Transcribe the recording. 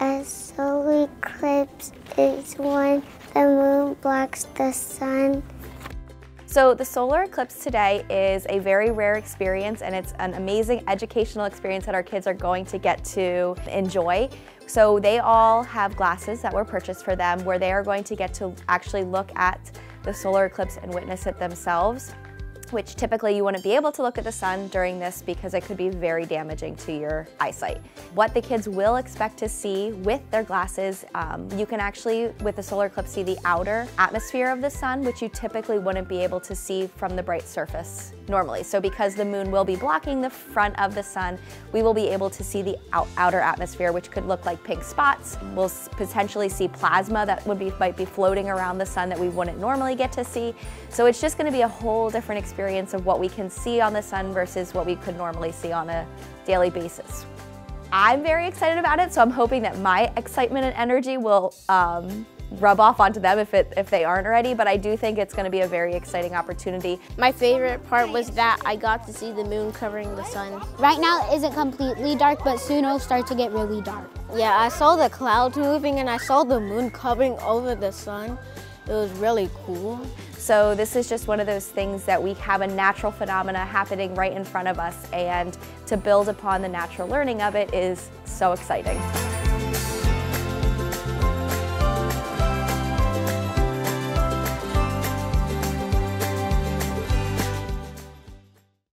A solar eclipse is when the moon blocks the sun. So the solar eclipse today is a very rare experience and it's an amazing educational experience that our kids are going to get to enjoy. So they all have glasses that were purchased for them where they are going to get to actually look at the solar eclipse and witness it themselves which typically you wouldn't be able to look at the sun during this because it could be very damaging to your eyesight. What the kids will expect to see with their glasses, um, you can actually, with the solar eclipse, see the outer atmosphere of the sun, which you typically wouldn't be able to see from the bright surface normally. So because the moon will be blocking the front of the sun, we will be able to see the out outer atmosphere, which could look like pink spots. We'll potentially see plasma that would be might be floating around the sun that we wouldn't normally get to see. So it's just gonna be a whole different experience experience of what we can see on the sun versus what we could normally see on a daily basis. I'm very excited about it, so I'm hoping that my excitement and energy will um, rub off onto them if, it, if they aren't ready, but I do think it's going to be a very exciting opportunity. My favorite part was that I got to see the moon covering the sun. Right now it isn't completely dark, but soon it'll start to get really dark. Yeah, I saw the clouds moving and I saw the moon covering over the sun. It was really cool. So this is just one of those things that we have a natural phenomena happening right in front of us and to build upon the natural learning of it is so exciting.